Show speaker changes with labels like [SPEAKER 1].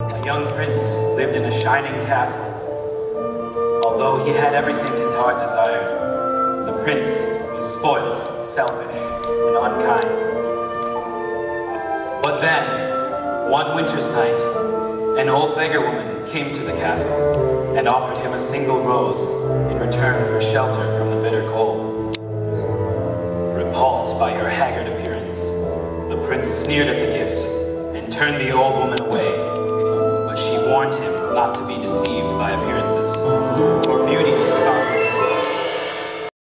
[SPEAKER 1] A young prince lived in a shining castle. Although he had everything his heart desired, the prince was spoiled, selfish, and unkind. But then, one winter's night, an old beggar woman came to the castle and offered him a single rose in return for shelter from the bitter cold. Repulsed by her haggard appearance, the prince sneered at the gift and turned the old woman away, not to be deceived.